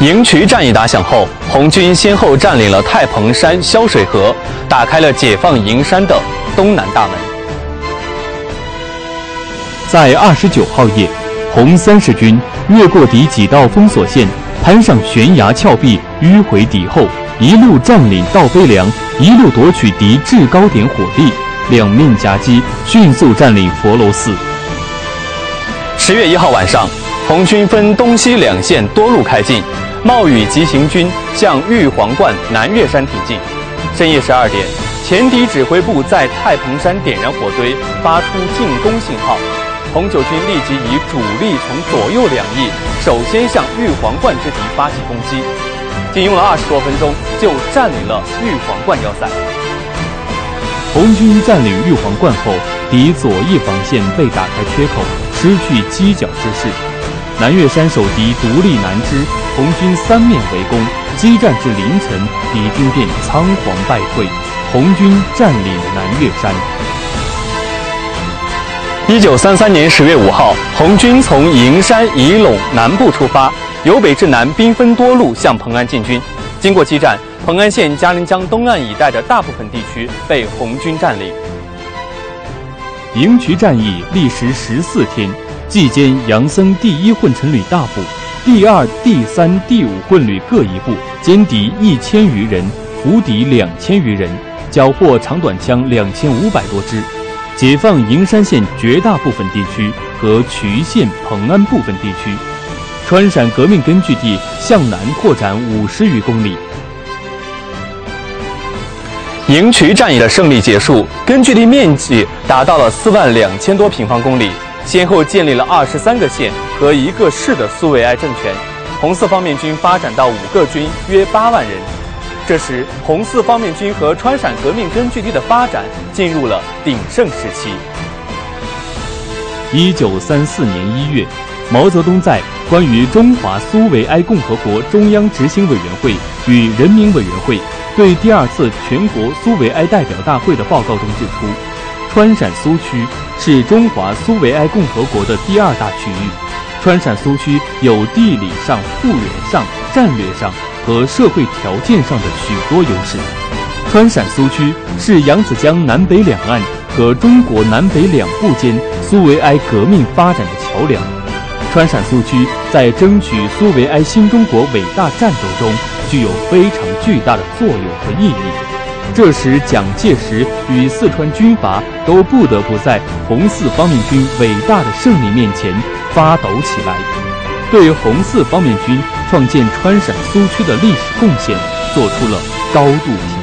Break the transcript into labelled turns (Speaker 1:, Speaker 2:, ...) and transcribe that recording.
Speaker 1: 营渠战役打响后，红军先后占领了太蓬山、潇水河，打开了解放营山的东南大门。
Speaker 2: 在二十九号夜，红三十军越过敌几道封锁线，攀上悬崖峭壁，迂回敌后，一路占领倒背梁，一路夺取敌制高点火力，两面夹击，迅速占领佛楼寺。
Speaker 1: 十月一号晚上，红军分东西两线多路开进。冒雨急行军向玉皇观、南岳山挺进。深夜十二点，前敌指挥部在太蓬山点燃火堆，发出进攻信号。红九军立即以主力从左右两翼，首先向玉皇观之敌发起攻击。仅用了二十多分钟，就占领了玉皇观要塞。
Speaker 2: 红军占领玉皇观后，敌左翼防线被打开缺口，失去犄角之势。南岳山守敌独立难支，红军三面围攻，激战至凌晨，敌军便仓皇败退，红军占领南岳山。
Speaker 1: 一九三三年十月五号，红军从营山仪陇南部出发，由北至南兵分多路向蓬安进军。经过激战，蓬安县嘉陵江东岸一带的大部分地区被红军占领。
Speaker 2: 营渠战役历时十四天。冀歼杨森第一混成旅大部，第二、第三、第五混旅各一部，歼敌一千余人，俘敌两千余人，缴获长短枪两千五百多支，解放营山县绝大部分地区和渠县蓬安部分地区，川陕革命根据地向南扩展五十余公里。
Speaker 1: 营渠战役的胜利结束，根据地面积达到了四万两千多平方公里。先后建立了二十三个县和一个市的苏维埃政权，红四方面军发展到五个军，约八万人。这时，红四方面军和川陕革命根据地的发展进入了鼎盛时期。
Speaker 2: 一九三四年一月，毛泽东在《关于中华苏维埃共和国中央执行委员会与人民委员会对第二次全国苏维埃代表大会的报告》中指出。川陕苏区是中华苏维埃共和国的第二大区域。川陕苏区有地理上、复原上、战略上和社会条件上的许多优势。川陕苏区是扬子江南北两岸和中国南北两部间苏维埃革命发展的桥梁。川陕苏区在争取苏维埃新中国伟大战斗中具有非常巨大的作用和意义。这时，蒋介石与四川军阀都不得不在红四方面军伟大的胜利面前发抖起来，对红四方面军创建川陕苏区的历史贡献做出了高度评。